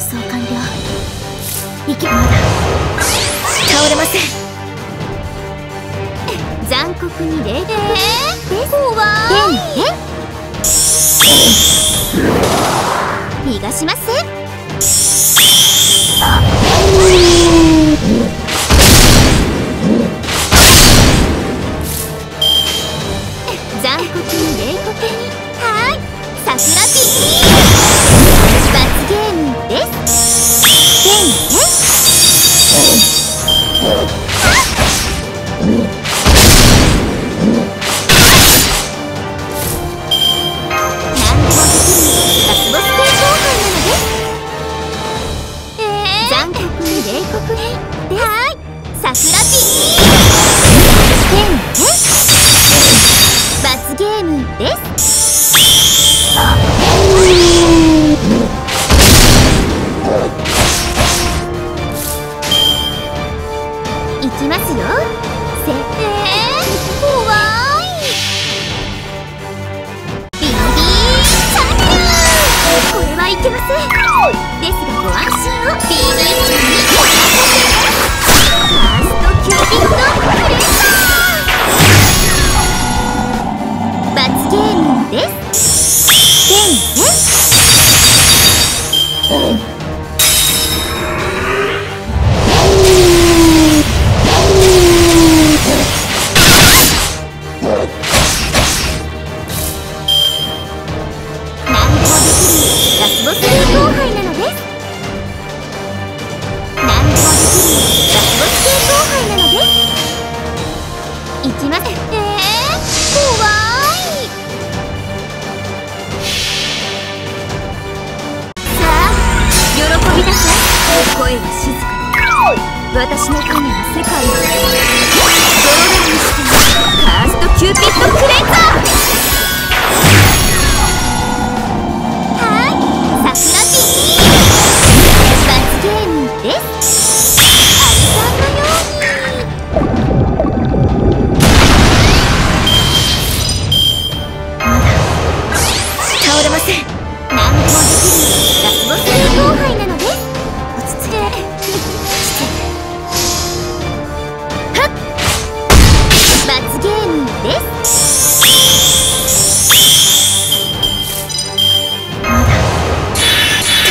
装完了。まだ。倒れません。残酷に礼礼です怖い逃がしませよ。せー声は静かに。私の神は世界を泥沼にしてファーストキューピッドクレンザー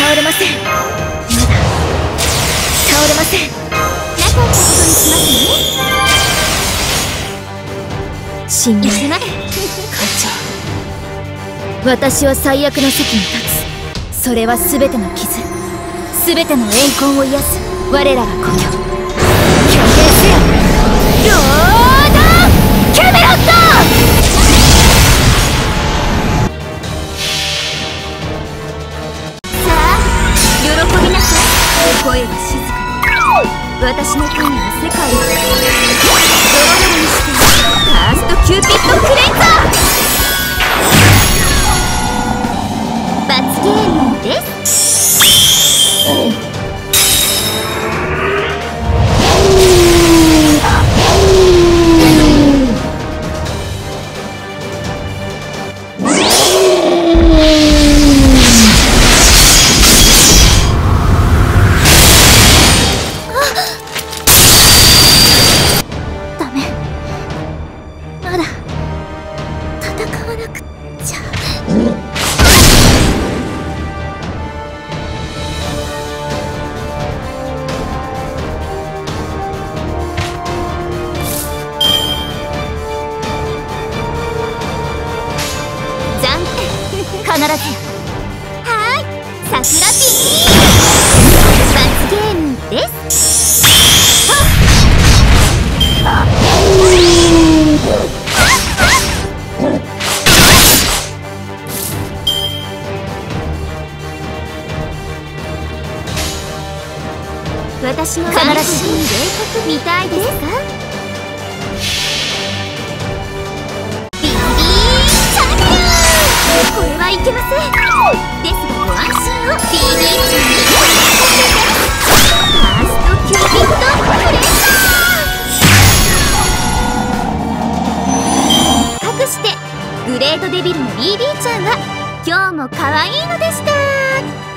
倒れません。まだ。倒れません。なかったことにしますね。信頼。会長私は最悪の席に立つ。それは全ての傷。全ての怨恨を癒す。我らが故郷。拠点せよ。ロー私の神は世界をドロドロにしてファーストキューピッドクレンザー必ずはい桜ピー。罰ゲームです私の必ず冷酷見たいですかですがご安心をビビーちゃんにファーストキューピッドプレッシャーかくしてグレートデビルの BB ちゃんは今日も可愛いのでした。